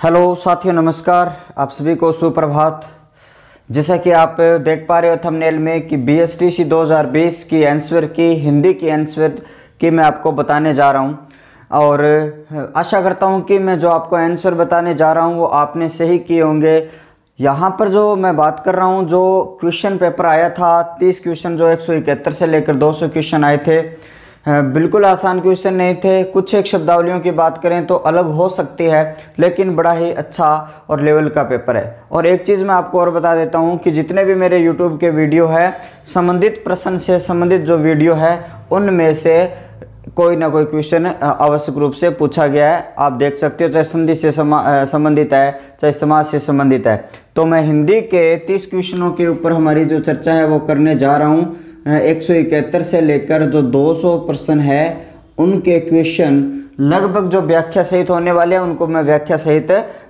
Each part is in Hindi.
हेलो साथियों, नमस्कार। आप सभी को सुप्रभात। जैसा कि आप देख पा रहे हो थंबनेल में कि बी एस टी सी दो हज़ार बीस की आंसर की, हिंदी की आंसर की मैं आपको बताने जा रहा हूँ। और आशा करता हूँ कि मैं जो आपको आंसर बताने जा रहा हूँ वो आपने सही किए होंगे। यहाँ पर जो मैं बात कर रहा हूँ, जो क्वेश्चन पेपर आया था, तीस क्वेश्चन जो एक सौ इकहत्तर से लेकर 200 क्वेश्चन आए थे बिल्कुल आसान क्वेश्चन नहीं थे। कुछ एक शब्दावलियों की बात करें तो अलग हो सकती है, लेकिन बड़ा ही अच्छा और लेवल का पेपर है। और एक चीज़ मैं आपको और बता देता हूँ कि जितने भी मेरे यूट्यूब के वीडियो है, संबंधित प्रश्न से संबंधित जो वीडियो है, उनमें से कोई ना कोई क्वेश्चन आवश्यक रूप से पूछा गया है। आप देख सकते हो, चाहे संधि से संबंधित है, चाहे समाज से संबंधित है। तो मैं हिंदी के तीस क्वेश्चनों के ऊपर हमारी जो चर्चा है वो करने जा रहा हूँ। एक सौ इकहत्तर से लेकर जो 200 प्रश्न है, उनके क्वेश्चन लगभग जो व्याख्या सहित होने वाले हैं, उनको मैं व्याख्या सहित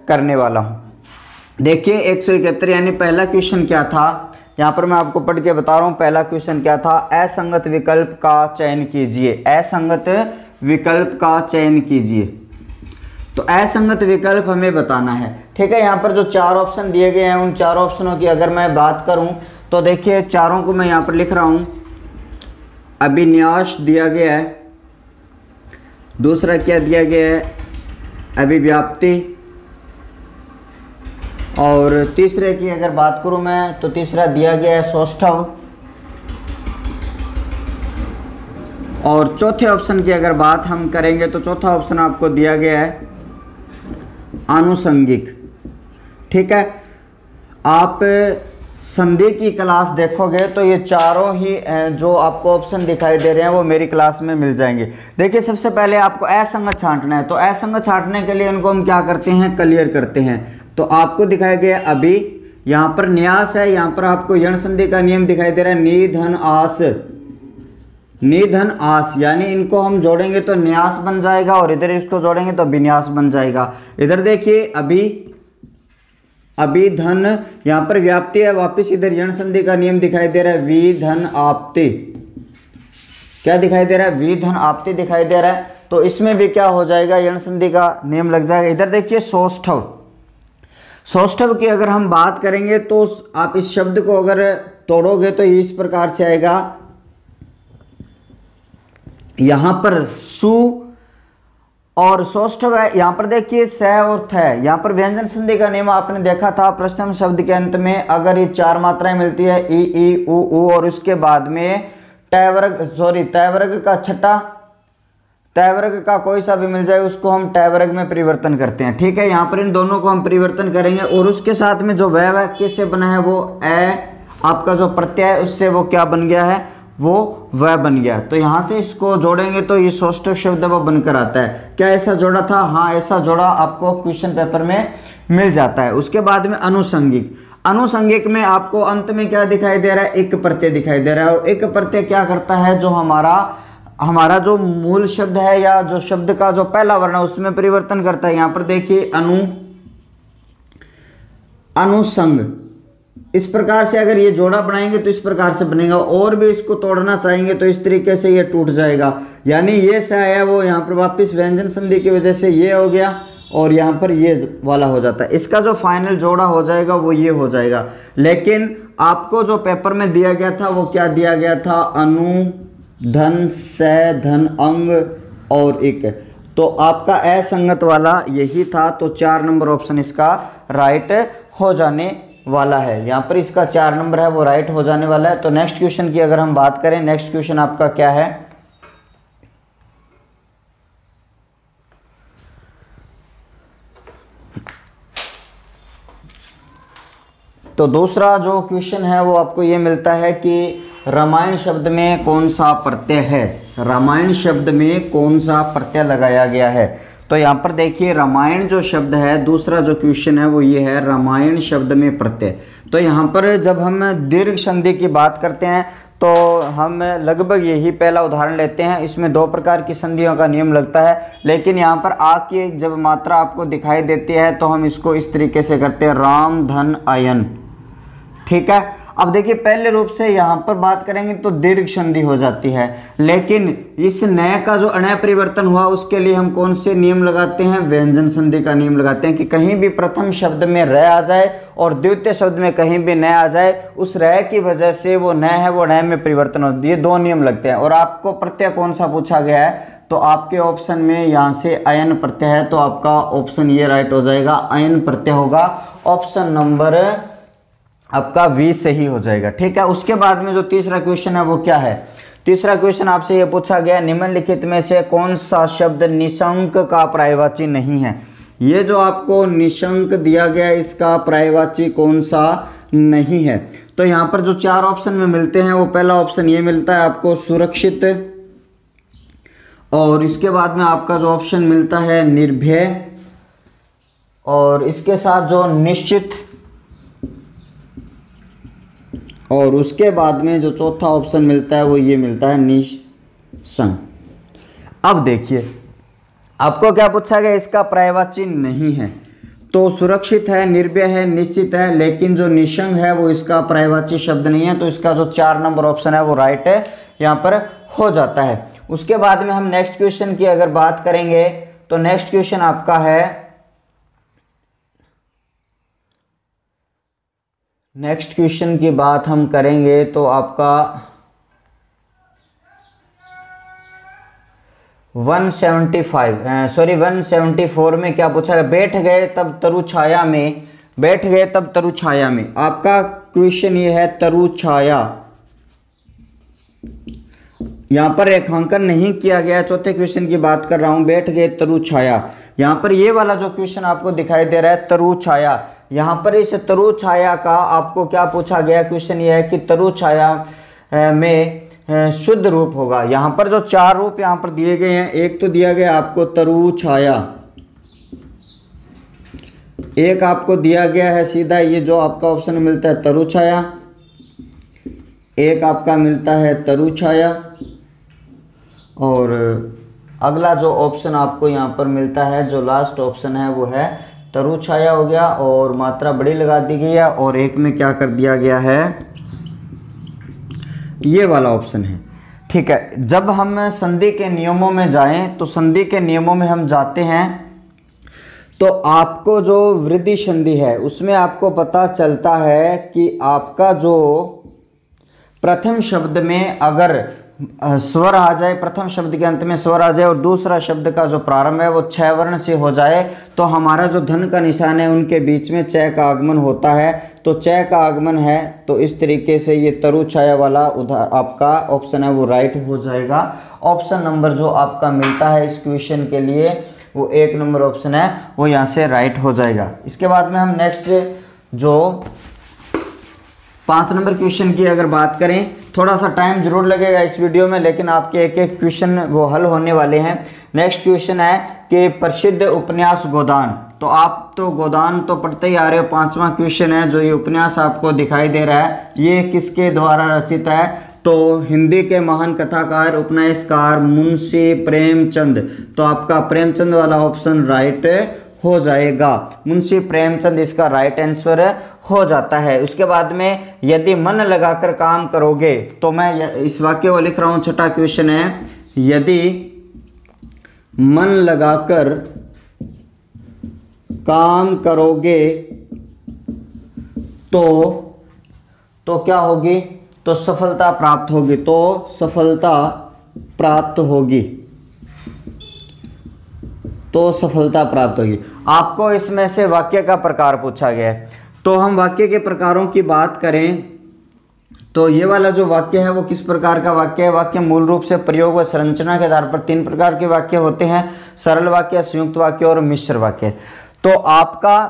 करने वाला हूँ। देखिए, एक सौ इकहत्तर यानी पहला क्वेश्चन क्या था? यहाँ पर मैं आपको पढ़ के बता रहा हूँ, पहला क्वेश्चन क्या था? असंगत विकल्प का चयन कीजिए। असंगत विकल्प का चयन कीजिए। तो असंगत विकल्प हमें बताना है। ठीक है, यहाँ पर जो चार ऑप्शन दिए गए हैं, उन चार ऑप्शनों की अगर मैं बात करूँ तो देखिए, चारों को मैं यहाँ पर लिख रहा हूँ। अभिन्यास दिया गया है। दूसरा क्या दिया गया है? अभिव्याप्ति और तीसरे की अगर बात करूँ मैं तो तीसरा दिया गया है सौष्ठव और चौथे ऑप्शन की अगर बात हम करेंगे तो चौथा ऑप्शन आपको दिया गया है आनुषंगिक ठीक है? आप संधि की क्लास देखोगे तो ये चारों ही जो आपको ऑप्शन दिखाई दे रहे हैं, वो मेरी क्लास में मिल जाएँगे। देखिए, सबसे पहले आपको असंगत छांटना है। तो असंग छांटने के लिए इनको हम क्या करते हैं? क्लियर करते हैं। तो आपको दिखाया गया अभी, यहाँ पर न्यास है, यहाँ पर आपको यण संधि का नियम दिखाई दे रहा है, निधन आस। निधन आस, यानी इनको हम जोड़ेंगे तो न्यास बन जाएगा, और इधर इसको जोड़ेंगे तो विन्यास बन जाएगा। इधर देखिए, अभी अभी धन, यहाँ पर व्याप्ति है, वापिस इधर यण संधि का नियम दिखाई दे रहा है, वी धन आपति। क्या दिखाई दे रहा है? वी धन आपति दिखाई दे रहा है तो इसमें भी क्या हो जाएगा? यण संधि का नियम लग जाएगा। इधर देखिए, सौष्ठव। सौष्ठव की अगर हम बात करेंगे तो आप इस शब्द को अगर तोड़ोगे तो इस प्रकार से आएगा। यहाँ पर सु और सौष्ठव है। यहाँ पर देखिए स और थ यहाँ पर व्यंजन संधि का नियम आपने देखा था। प्रश्न शब्द के अंत में अगर ये चार मात्राएँ मिलती है, ई ई, उ उ, और उसके बाद में टय वर्ग सॉरी तय वर्ग का छठा तय वर्ग का कोई सा भी मिल जाए, उसको हम टय वर्ग में परिवर्तन करते हैं। ठीक है, यहाँ पर इन दोनों को हम परिवर्तन करेंगे और उसके साथ में जो वह वाक्य से बना है, वो ए, आपका जो प्रत्यय उससे वो क्या बन गया है? वो वह बन गया। तो यहाँ से इसको जोड़ेंगे तो ये सोष्टक शब्द वो बनकर आता है। क्या ऐसा जोड़ा था? हाँ ऐसा जोड़ा आपको क्वेश्चन पेपर में मिल जाता है। उसके बाद में अनुसंगिक। अनुसंगिक में आपको अंत में क्या दिखाई दे रहा है? एक प्रत्यय दिखाई दे रहा है। और एक प्रत्यय क्या करता है? जो हमारा हमारा जो मूल शब्द है या जो शब्द का जो पहला वर्ण है, उसमें परिवर्तन करता है। यहाँ पर देखिए, अनु, अनुसंग। इस प्रकार से अगर ये जोड़ा बनाएँगे तो इस प्रकार से बनेगा और भी इसको तोड़ना चाहेंगे तो इस तरीके से ये टूट जाएगा। यानी ये सा है वो यहाँ पर वापस व्यंजन संधि की वजह से ये हो गया और यहाँ पर ये वाला हो जाता है। इसका जो फाइनल जोड़ा हो जाएगा वो ये हो जाएगा। लेकिन आपको जो पेपर में दिया गया था वो क्या दिया गया था? अनु, धन, स, धन, अंग और एक तो आपका असंगत वाला यही था। तो चार नंबर ऑप्शन इसका राइट हो जाने वाला है। यहाँ पर इसका चार नंबर है, वो राइट हो जाने वाला है। तो नेक्स्ट क्वेश्चन की अगर हम बात करें नेक्स्ट क्वेश्चन आपका क्या है? तो दूसरा जो क्वेश्चन है, वो आपको ये मिलता है कि रामायण शब्द में कौन सा प्रत्यय है? रामायण शब्द में कौन सा प्रत्यय लगाया गया है? तो यहाँ पर देखिए, रामायण जो शब्द है, दूसरा जो क्वेश्चन है वो ये है, रामायण शब्द में प्रत्यय। तो यहाँ पर जब हम दीर्घ संधि की बात करते हैं तो हम लगभग यही पहला उदाहरण लेते हैं। इसमें दो प्रकार की संधियों का नियम लगता है, लेकिन यहाँ पर आ की जब मात्रा आपको दिखाई देती है तो हम इसको इस तरीके से करते हैं, राम, धन, अयन। ठीक है? अब देखिए, पहले रूप से यहाँ पर बात करेंगे तो दीर्घ संधि हो जाती है। लेकिन इस नए का जो अनय परिवर्तन हुआ, उसके लिए हम कौन से नियम लगाते हैं? व्यंजन संधि का नियम लगाते हैं कि कहीं भी प्रथम शब्द में र आ जाए और द्वितीय शब्द में कहीं भी नया आ जाए, उस रह की वजह से वो नय है, वो नय में परिवर्तन होती है दो नियम लगते हैं। और आपको प्रत्यय कौन सा पूछा गया है तो आपके ऑप्शन में यहाँ से अयन प्रत्यय है तो आपका ऑप्शन ये राइट हो जाएगा अयन प्रत्यय होगा। ऑप्शन नंबर आपका वी सही हो जाएगा। ठीक है, उसके बाद में जो तीसरा क्वेश्चन है वो क्या है? तीसरा क्वेश्चन आपसे ये पूछा गया निम्नलिखित में से कौन सा शब्द निशंक का प्रायवाची नहीं है? ये जो आपको निशंक दिया गया इसका प्रायवाची कौन सा नहीं है? तो यहाँ पर जो चार ऑप्शन में मिलते हैं, वो पहला ऑप्शन ये मिलता है आपको सुरक्षित, और इसके बाद में आपका जो ऑप्शन मिलता है, निर्भय, और इसके साथ जो निश्चित और उसके बाद में जो चौथा ऑप्शन मिलता है, वो ये मिलता है निसंग अब देखिए, आपको क्या पूछा गया, इसका प्रायवाची नहीं है। तो सुरक्षित है, निर्भय है, निश्चित है, लेकिन जो निशंग है, वो इसका प्रायवाची शब्द नहीं है तो इसका जो चार नंबर ऑप्शन है, वो राइट है, यहाँ पर हो जाता है। उसके बाद में हम नेक्स्ट क्वेश्चन की अगर बात करेंगे तो नेक्स्ट क्वेश्चन आपका है नेक्स्ट क्वेश्चन की बात हम करेंगे तो आपका 175 सॉरी 174 में क्या पूछा गया? बैठ गए तब तरु छाया में, बैठ गए तब तरु छाया में। आपका क्वेश्चन ये है तरु छाया। यहाँ पर रेखांकन नहीं किया गया चौथे क्वेश्चन की बात कर रहा हूँ, बैठ गए तरु छाया। यहाँ पर ये वाला जो क्वेश्चन आपको दिखाई दे रहा है, तरु छाया। यहाँ पर इस तरु छाया का आपको क्या पूछा गया? क्वेश्चन ये है कि तरु छाया में शुद्ध रूप होगा। यहाँ पर जो चार रूप यहाँ पर दिए गए हैं, एक तो दिया गया आपको तरु छाया। एक आपको दिया गया है सीधा, ये जो आपका ऑप्शन मिलता है तरु छाया। एक आपका मिलता है तरु छाया। और अगला जो ऑप्शन आपको यहाँ पर मिलता है, जो लास्ट ऑप्शन है, वो है तरु छाया हो गया और मात्रा बड़ी लगा दी गई है और एक में क्या कर दिया गया है? ये वाला ऑप्शन है। ठीक है, जब हम संधि के नियमों में जाएँ तो संधि के नियमों में हम जाते हैं तो आपको जो वृद्धि संधि है, उसमें आपको पता चलता है कि आपका जो प्रथम शब्द में अगर स्वर आ जाए, प्रथम शब्द के अंत में स्वर आ जाए और दूसरा शब्द का जो प्रारंभ है वो छह वर्ण से हो जाए तो हमारा जो धन का निशान है उनके बीच में चय का आगमन होता है। तो चय का आगमन है तो इस तरीके से ये तरु छाया वाला उधार आपका ऑप्शन है, वो राइट हो जाएगा। ऑप्शन नंबर जो आपका मिलता है इस क्वेश्चन के लिए, वो एक नंबर ऑप्शन है, वो यहाँ से राइट हो जाएगा। इसके बाद में हम नेक्स्ट जो पाँच नंबर क्वेश्चन की अगर बात करें थोड़ा सा टाइम ज़रूर लगेगा इस वीडियो में, लेकिन आपके एक एक क्वेश्चन वो हल होने वाले हैं। नेक्स्ट क्वेश्चन है कि प्रसिद्ध उपन्यास गोदान। तो आप तो गोदान तो पढ़ते ही आ रहे हो, पांचवा क्वेश्चन है जो ये उपन्यास आपको दिखाई दे रहा है। ये किसके द्वारा रचित है? तो हिंदी के महान कथाकार, उपन्यासकार मुंशी प्रेमचंद। तो आपका प्रेमचंद वाला ऑप्शन राइट हो जाएगा। मुंशी प्रेमचंद, इसका राइट आंसर हो। जाता है। उसके बाद में यदि मन लगाकर काम करोगे तो मैं इस वाक्य को लिख रहा हूँ, छठा क्वेश्चन है, यदि मन लगाकर काम करोगे तो तो क्या होगी? तो सफलता प्राप्त होगी तो सफलता प्राप्त होगी। तो सफलता प्राप्त होगी। आपको इसमें से वाक्य का प्रकार पूछा गया है। तो हम वाक्य के प्रकारों की बात करें तो ये वाला जो वाक्य है वो किस प्रकार का वाक्य है? वाक्य मूल रूप से प्रयोग व संरचना के आधार पर तीन प्रकार के वाक्य होते हैं, सरल वाक्य, संयुक्त वाक्य और मिश्र वाक्य। तो आपका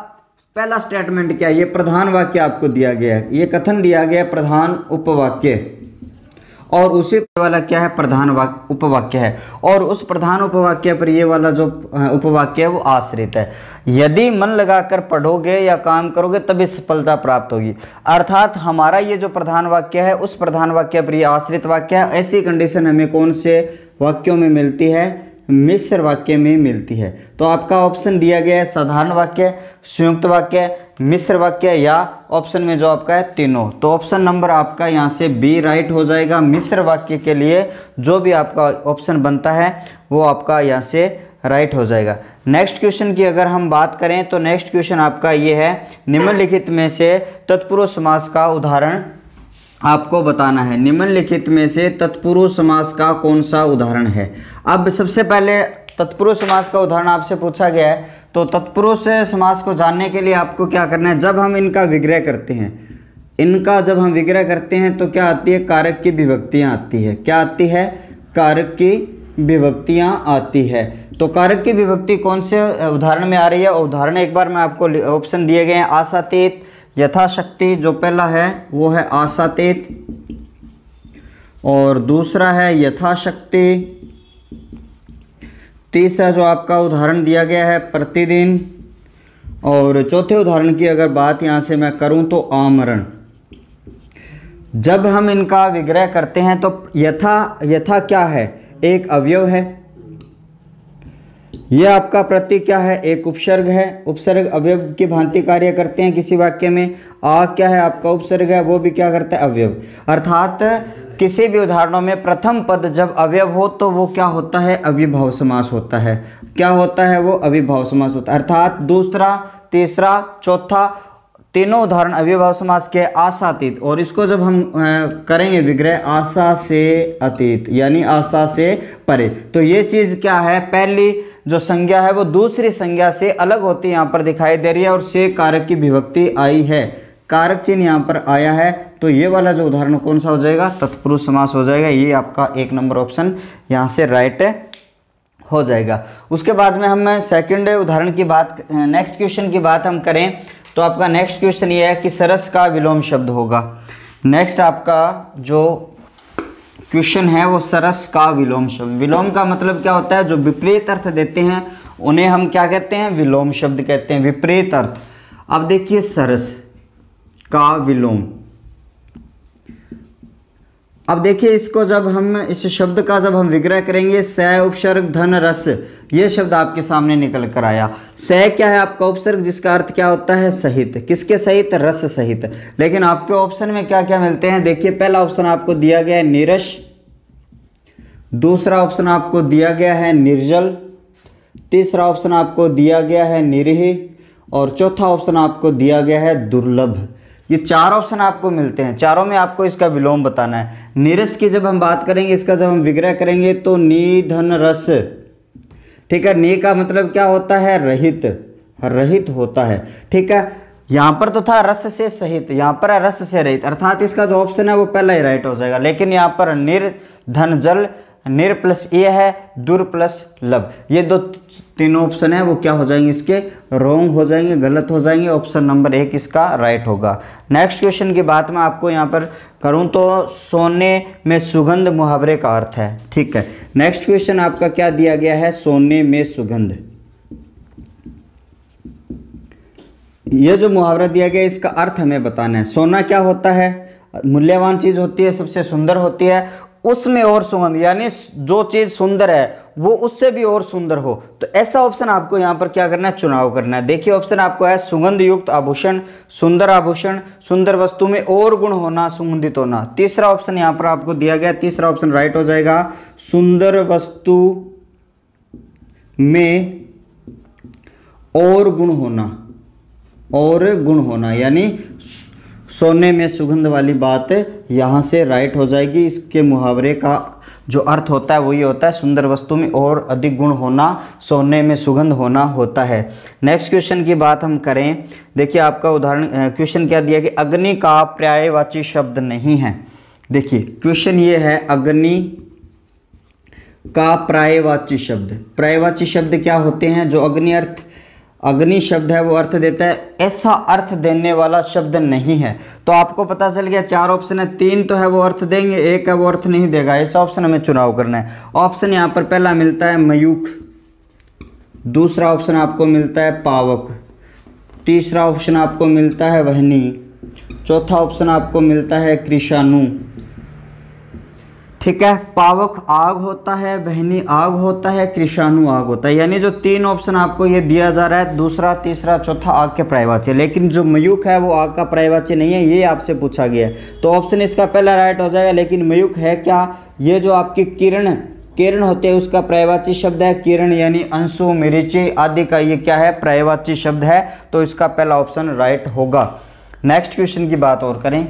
पहला स्टेटमेंट क्या है? ये प्रधान वाक्य आपको दिया गया है। ये कथन दिया गया है प्रधान उपवाक्य। और उसी वाला क्या है? प्रधान उपवाक्य है। और उस प्रधान उपवाक्य पर ये वाला जो उपवाक्य है, वो आश्रित है। यदि मन लगाकर पढ़ोगे या काम करोगे, तभी सफलता प्राप्त होगी। अर्थात हमारा ये जो प्रधान वाक्य है, उस प्रधान वाक्य पर ये आश्रित वाक्य है। ऐसी कंडीशन हमें कौन से वाक्यों में मिलती है? मिश्र वाक्य में मिलती है। तो आपका ऑप्शन दिया गया है, साधारण वाक्य, संयुक्त वाक्य मिश्र वाक्य या ऑप्शन में जो आपका है, तीनों। तो ऑप्शन नंबर आपका यहाँ से बी राइट हो जाएगा मिश्र वाक्य के लिए। जो भी आपका ऑप्शन बनता है, वो आपका यहाँ से राइट हो जाएगा। नेक्स्ट क्वेश्चन की अगर हम बात करें तो नेक्स्ट क्वेश्चन आपका ये है, निम्नलिखित में से तत्पुरुष समास का उदाहरण आपको बताना है। निम्नलिखित में से तत्पुरुष समास का कौन सा उदाहरण है? अब सबसे पहले तत्पुरुष समास का उदाहरण आपसे पूछा गया है तो तत्पुरुष समास को जानने के लिए आपको क्या करना है? जब हम इनका विग्रह करते हैं, इनका जब हम विग्रह करते हैं तो क्या आती है? कारक की विभक्तियाँ आती है। क्या आती है? कारक की विभक्तियाँ आती है। तो कारक की विभक्ति कौन से उदाहरण में आ रही है? उदाहरण एक बार मैं आपको ऑप्शन दिए गए हैं। आशातीत, यथाशक्ति, जो पहला है, वो है आशातीत। और दूसरा है यथाशक्ति। तीसरा जो आपका उदाहरण दिया गया है प्रतिदिन, और चौथे उदाहरण की अगर बात यहाँ से मैं करूँ तो आमरण। जब हम इनका विग्रह करते हैं तो यथा यथा क्या है? एक अवयव है। यह आपका प्रतीक क्या है? एक उपसर्ग है। उपसर्ग अवयव की भांति कार्य करते हैं किसी वाक्य में। आ क्या है? आपका उपसर्ग है, वो भी क्या करता है? अवयव। अर्थात किसी भी उदाहरणों में प्रथम पद जब अवयव हो तो वो क्या होता है? अविभाव समास होता है। क्या होता है? वो अविभाव समास होता है। अर्थात दूसरा, तीसरा, चौथा तीनों उदाहरण अविभाव समास के आशातीत। और इसको जब हम करेंगे विग्रह, आशा से अतीत, यानी आशा से परे। तो ये चीज़ क्या है? पहली जो संज्ञा है वो दूसरी संज्ञा से अलग होती यहाँ पर दिखाई दे रही है और से कारक की विभक्ति आई है। कारक चिन्ह यहाँ पर आया है। तो ये वाला जो उदाहरण कौन सा हो जाएगा? तत्पुरुष समास हो जाएगा। ये आपका एक नंबर ऑप्शन यहाँ से राइट हो जाएगा। उसके बाद में हम सेकंड उदाहरण की बात नेक्स्ट क्वेश्चन की बात हम करें तो आपका नेक्स्ट क्वेश्चन ये है कि सरस का विलोम शब्द होगा। नेक्स्ट आपका जो क्वेश्चन है वो सरस का विलोम शब्द। विलोम का मतलब क्या होता है? जो विपरीत अर्थ देते हैं, उन्हें हम क्या कहते हैं? विलोम शब्द कहते हैं। विपरीत अर्थ। अब देखिए सरस का विलोम। अब देखिए इसको जब हम, इस शब्द का जब हम विग्रह करेंगे, स उपसर्ग धन रस, ये शब्द आपके सामने निकल कर आया। स क्या है आपका उपसर्ग, जिसका अर्थ क्या होता है? सहित। किसके सहित? रस सहित। लेकिन आपके ऑप्शन में क्या क्या मिलते हैं? देखिए, पहला ऑप्शन आपको दिया गया है नीरस। दूसरा ऑप्शन आपको दिया गया है निर्जल। तीसरा ऑप्शन आपको दिया गया है निरीह। और चौथा ऑप्शन आपको दिया गया है दुर्लभ। ये चार ऑप्शन आपको मिलते हैं। चारों में आपको इसका विलोम बताना है। नीरस की जब हम बात करेंगे, इसका जब हम विग्रह करेंगे तो निधन रस। ठीक है? नी का मतलब क्या होता है? रहित। रहित होता है। ठीक है? यहाँ पर तो था रस से सहित। यहाँ पर है रस से रहित। अर्थात इसका जो ऑप्शन है, वो पहला ही राइट हो जाएगा। लेकिन यहाँ पर निर्धन जल निर प्लस ए है, दुर प्लस लब। ये दो तीनों ऑप्शन है, वो क्या हो जाएँगे इसके? रोंग हो जाएँगे, गलत हो जाएँगे, ऑप्शन नंबर एक इसका राइट होगा। नेक्स्ट क्वेश्चन की बात मैं आपको यहाँ पर करूँ तो सोने में सुगंध मुहावरे का अर्थ है, ठीक है? नेक्स्ट क्वेश्चन आपका क्या दिया गया है, सोने में सुगंध? ये जो मुहावरा दिया गया इसका अर्थ हमें बताना है। सोना क्या होता है? मूल्यवान चीज़ होती है, सबसे सुंदर होती है उसमें और सुगंध, यानी जो चीज़ सुंदर है, वो उससे भी और सुंदर हो। तो ऐसा ऑप्शन आपको यहाँ पर क्या करना है? चुनाव करना है। देखिए ऑप्शन आपको है सुगंध युक्त आभूषण, सुंदर आभूषण, सुंदर वस्तु में और गुण होना, सुगंधित होना। तीसरा ऑप्शन यहाँ पर आपको दिया गया, तीसरा ऑप्शन राइट हो जाएगा, सुंदर वस्तु में और गुण होना, और गुण होना, यानी सोने में सुगंध वाली बात यहाँ से राइट हो जाएगी। इसके मुहावरे का जो अर्थ होता है, वो ये होता है, सुंदर वस्तु में और अधिक गुण होना, सोने में सुगंध होना होता है। नेक्स्ट क्वेश्चन की बात हम करें। देखिए, आपका उदाहरण क्वेश्चन क्या दिया कि अग्नि का पर्यायवाची शब्द नहीं है। देखिए क्वेश्चन ये है, अग्नि का प्रायवाची शब्द। प्रायवाची शब्द क्या होते हैं? जो अग्नि अर्थ अग्नि शब्द है, वो अर्थ देता है। ऐसा अर्थ देने वाला शब्द नहीं है। तो आपको पता चल गया, चार ऑप्शन है। तीन तो है, वो अर्थ देंगे, एक है, वो अर्थ नहीं देगा। ऐसा ऑप्शन हमें चुनाव करना है। ऑप्शन यहाँ पर पहला मिलता है मयूख। दूसरा ऑप्शन आपको मिलता है पावक। तीसरा ऑप्शन आपको मिलता है वहनी। चौथा ऑप्शन आपको मिलता है कृषाणु। ठीक है, पावक आग होता है, बहनी आग होता है, कृषाणु आग होता है। यानी जो तीन ऑप्शन आपको ये दिया जा रहा है, दूसरा, तीसरा, चौथा आग के प्रायवाच्य लेकिन जो मयुक है, वो आग का प्रायवाच्य नहीं है, ये आपसे पूछा गया है। तो ऑप्शन इसका पहला राइट हो जाएगा, लेकिन मयुक है क्या? ये जो आपकी किरण किरण होते हैं, उसका प्रायवाची शब्द है किरण, यानी अंशु, मिर्ची आदि का ये क्या है? प्रायवाची शब्द है तो इसका पहला ऑप्शन राइट होगा। नेक्स्ट क्वेश्चन की बात और करें।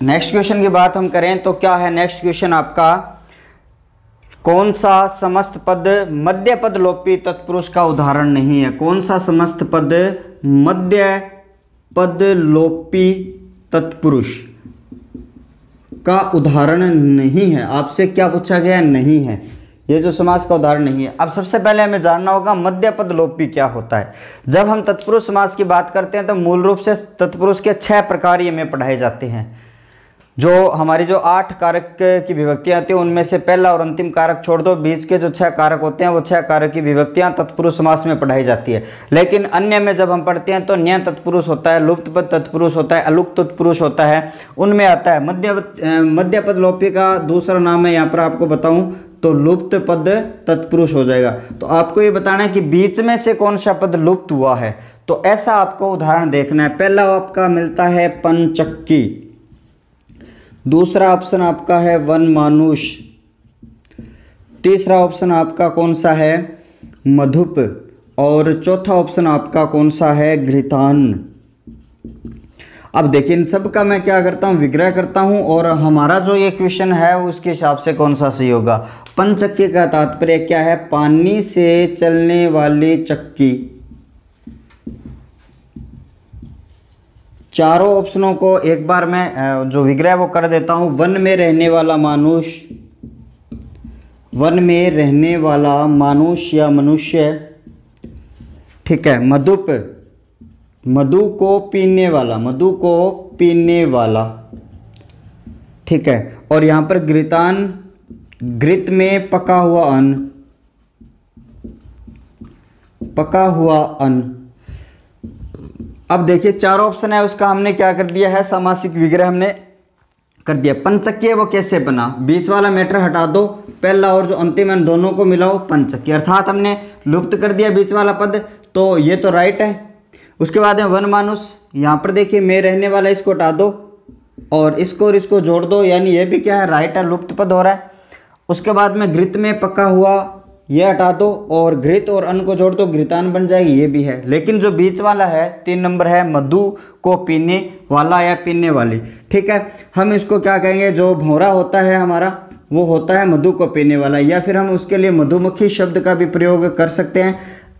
नेक्स्ट क्वेश्चन की बात हम करें तो क्या है नेक्स्ट क्वेश्चन आपका? कौन सा समस्त पद मध्य पद लोपी तत्पुरुष का उदाहरण नहीं है? कौन सा समस्त पद मध्य पद लोपी तत्पुरुष का उदाहरण नहीं है? आपसे क्या पूछा गया? नहीं है। ये जो समास का उदाहरण नहीं है। अब सबसे पहले हमें जानना होगा मध्य पद लोपी क्या होता है। जब हम तत्पुरुष समास की बात करते हैं तो मूल रूप से तत्पुरुष के छह प्रकार ये में पढ़ाए जाते हैं। जो हमारी जो आठ कारक की विभक्तियाँ आती हैं, उनमें से पहला और अंतिम कारक छोड़ दो। बीच के जो छह कारक होते हैं, वो छह कारक की विभक्तियाँ तत्पुरुष समास में पढ़ाई जाती है। लेकिन अन्य में जब हम पढ़ते हैं तो न्याय तत्पुरुष होता है, लुप्त पद तत्पुरुष होता है, अलुप्त तत्पुरुष होता है, उनमें आता है। मध्य मध्य पद लोपी का दूसरा नाम है, यहाँ पर आपको बताऊँ तो लुप्त पद तत्पुरुष हो जाएगा। तो आपको ये बताना है कि बीच में से कौन सा पद लुप्त हुआ है? तो ऐसा आपको उदाहरण देखना है। पहला आपका मिलता है पंचक्की। दूसरा ऑप्शन आपका है वन मानुष। तीसरा ऑप्शन आपका कौन सा है? मधुप। और चौथा ऑप्शन आपका कौन सा है? घृतान। अब देखिए, इन सब का मैं क्या करता हूँ? विग्रह करता हूँ और हमारा जो ये क्वेश्चन है, उसके हिसाब से कौन सा सही होगा? पंचक्की का तात्पर्य क्या है? पानी से चलने वाली चक्की। चारों ऑप्शनों को एक बार मैं जो विग्रह वो कर देता हूँ। वन में रहने वाला मानुष, वन में रहने वाला मानुष या मनुष्य, ठीक है, मधुप, मधु को पीने वाला, मधु को पीने वाला, ठीक है। और यहाँ पर घृतान, घृत में पका हुआ अन्न, पका हुआ अन्न। अब देखिए, चार ऑप्शन है, उसका हमने क्या कर दिया है? सामासिक विग्रह हमने कर दिया। पंचक्य वो कैसे बना? बीच वाला मैटर हटा दो। पहला और जो अंतिम है, दोनों को मिलाओ, पंचक्य। अर्थात हमने लुप्त कर दिया बीच वाला पद तो ये तो राइट है। उसके बाद है वन मानुष। यहाँ पर देखिए, मैं रहने वाला इसको हटा दो और इसको और इसको जोड़ दो। यानी ये भी क्या है राइट है, लुप्त पद हो रहा है। उसके बाद में घृत में पका हुआ ये हटा दो और घृत और अन्न को जोड़ दो, घृतान बन जाएगी, ये भी है। लेकिन जो बीच वाला है, तीन नंबर है मधु को पीने वाला या पीने वाली। ठीक है? हम इसको क्या कहेंगे? जो भोरा होता है हमारा, वो होता है मधु को पीने वाला, या फिर हम उसके लिए मधुमक्खी शब्द का भी प्रयोग कर सकते हैं।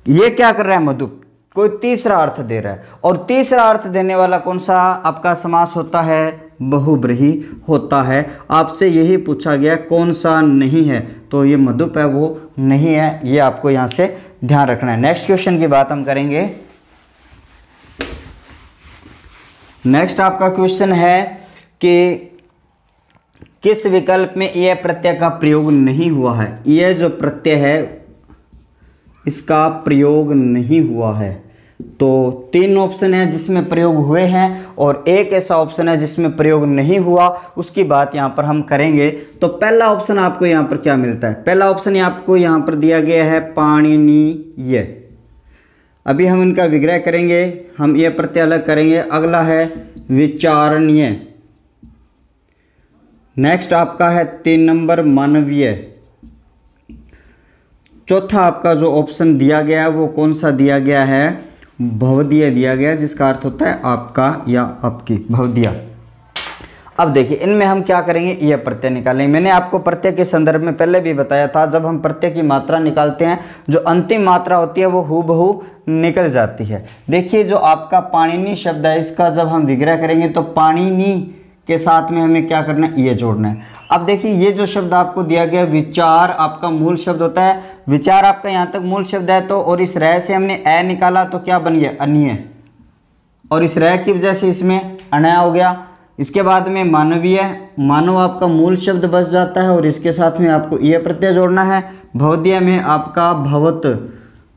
ये क्या कर रहा है मधु? कोई तीसरा अर्थ दे रहा है। और तीसरा अर्थ देने वाला कौन सा आपका समास होता है? बहुब्रही होता है। आपसे यही पूछा गया, कौन सा नहीं है? तो ये मधुप है, वो नहीं है, ये आपको यहाँ से ध्यान रखना है। नेक्स्ट क्वेश्चन की बात हम करेंगे। नेक्स्ट आपका क्वेश्चन है कि किस विकल्प में यह प्रत्यय का प्रयोग नहीं हुआ है? यह जो प्रत्यय है, इसका प्रयोग नहीं हुआ है। तो तीन ऑप्शन है जिसमें प्रयोग हुए हैं और एक ऐसा ऑप्शन है जिसमें प्रयोग नहीं हुआ। उसकी बात यहाँ पर हम करेंगे। तो पहला ऑप्शन आपको यहाँ पर क्या मिलता है? पहला ऑप्शन आपको यहाँ पर दिया गया है पाणनीय अभी हम इनका विग्रह करेंगे। हम ये प्रत्यय अलग करेंगे। अगला है विचारणीय। नेक्स्ट आपका है तीन नंबर मानवीय। चौथा आपका जो ऑप्शन दिया गया है, वो कौन सा दिया गया है? भवदीय दिया गया, जिसका अर्थ होता है आपका या आपकी भवदिया। अब देखिए, इनमें हम क्या करेंगे? यह प्रत्यय निकालेंगे। मैंने आपको प्रत्यय के संदर्भ में पहले भी बताया था, जब हम प्रत्यय की मात्रा निकालते हैं, जो अंतिम मात्रा होती है, वो हु निकल जाती है। देखिए, जो आपका पाणिनी शब्द है, इसका जब हम विग्रह करेंगे तो पाणिनी के साथ में हमें क्या करना है? ये जोड़ना है। अब देखिए, ये जो शब्द आपको दिया गया, विचार आपका मूल शब्द होता है। विचार आपका यहाँ तक मूल शब्द है तो और इस रह से हमने ए निकाला तो क्या बन गया? अन्य। और इस रह की वजह से इसमें अनया हो गया। इसके बाद में मानवीय। मानव आपका मूल शब्द बस जाता है और इसके साथ में आपको यह प्रत्यय जोड़ना है। भवदीय में आपका भवत।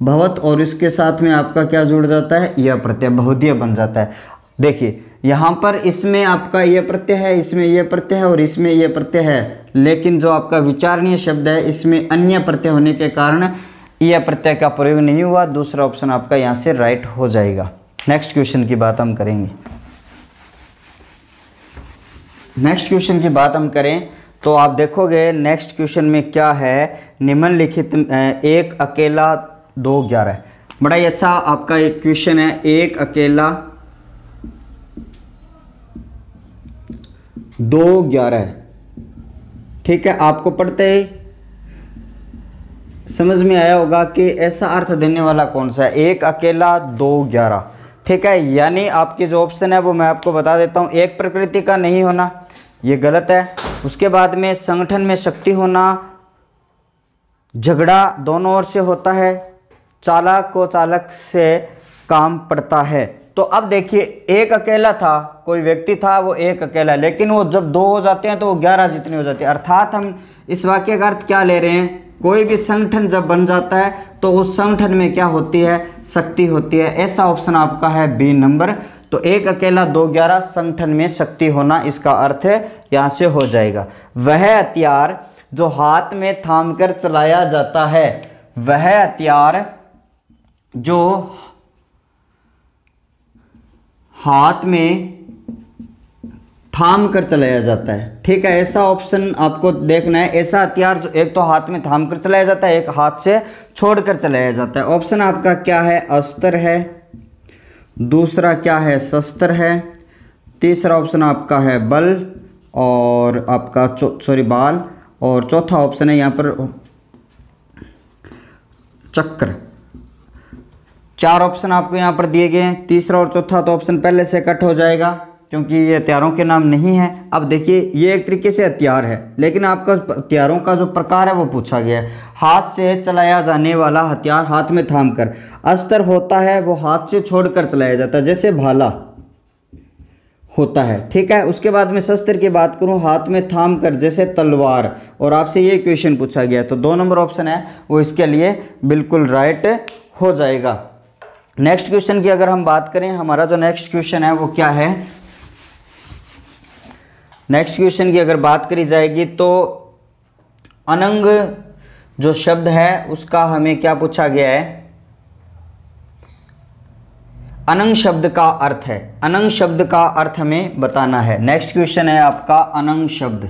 भवत और इसके साथ में आपका क्या जुड़ जाता है? यह प्रत्यय। बहुदीय बन जाता है। देखिए यहाँ पर इसमें आपका ये प्रत्यय है, इसमें ये प्रत्यय है और इसमें ये प्रत्यय है। लेकिन जो आपका विचारणीय शब्द है, इसमें अन्य प्रत्यय होने के कारण यह प्रत्यय का प्रयोग नहीं हुआ। दूसरा ऑप्शन आपका यहाँ से राइट हो जाएगा। नेक्स्ट क्वेश्चन की बात हम करेंगे। नेक्स्ट क्वेश्चन की बात हम करें तो आप देखोगे नेक्स्ट क्वेश्चन में क्या है? निम्नलिखित एक, अकेला, दो, ग्यारह। बड़ा ही अच्छा आपका एक क्वेश्चन है, एक, अकेला दो ग्यारह। ठीक है, आपको पढ़ते ही समझ में आया होगा कि ऐसा अर्थ देने वाला कौन सा है? एक अकेला, दो ग्यारह। ठीक है, यानी आपकी जो ऑप्शन है वो मैं आपको बता देता हूँ। एक प्रकृति का नहीं होना, ये गलत है। उसके बाद में संगठन में शक्ति होना, झगड़ा दोनों ओर से होता है। चालक को चालक से काम पड़ता है। तो अब देखिए, एक अकेला था, कोई व्यक्ति था, वो एक अकेला लेकिन वो जब दो हो जाते हैं तो वो ग्यारह जितने हो जाते हैं। अर्थात हम इस वाक्य का अर्थ क्या ले रहे हैं? कोई भी संगठन जब बन जाता है तो उस संगठन में क्या होती है? शक्ति होती है। ऐसा ऑप्शन आपका है बी नंबर। तो एक अकेला, दो ग्यारह, संगठन में शक्ति होना इसका अर्थ है यहाँ से हो जाएगा। वह हथियार जो हाथ में थाम कर चलाया जाता है, वह हथियार जो हाथ में थाम कर चलाया जाता है। ठीक है, ऐसा ऑप्शन आपको देखना है। ऐसा हथियार जो एक तो हाथ में थाम कर चलाया जाता है, एक हाथ से छोड़कर चलाया जाता है। ऑप्शन आपका क्या है? अस्त्र है। दूसरा क्या है? शस्त्र है। तीसरा ऑप्शन आपका है बल और आपका सॉरी बाल। और चौथा ऑप्शन है यहाँ पर चक्र। चार ऑप्शन आपको यहाँ पर दिए गए हैं। तीसरा और चौथा तो ऑप्शन पहले से कट हो जाएगा, क्योंकि ये हथियारों के नाम नहीं है। अब देखिए, ये एक तरीके से हथियार है, लेकिन आपका हथियारों का जो प्रकार है वो पूछा गया है। हाथ से चलाया जाने वाला हथियार हाथ में थाम कर अस्त्र होता है, वो हाथ से छोड़कर चलाया जाता है, जैसे भाला होता है, ठीक है? उसके बाद में शस्त्र की बात करूँ, हाथ में थाम कर जैसे तलवार, और आपसे ये क्वेश्चन पूछा गया तो दो नंबर ऑप्शन है, वो इसके लिए बिल्कुल राइट हो जाएगा। नेक्स्ट क्वेश्चन की अगर हम बात करें, हमारा जो नेक्स्ट क्वेश्चन है, वो क्या है? नेक्स्ट क्वेश्चन की अगर बात करी जाएगी तो अनंग जो शब्द है, उसका हमें क्या पूछा गया है? अनंग शब्द का अर्थ है। अनंग शब्द का अर्थ हमें बताना है। नेक्स्ट क्वेश्चन है आपका, अनंग शब्द।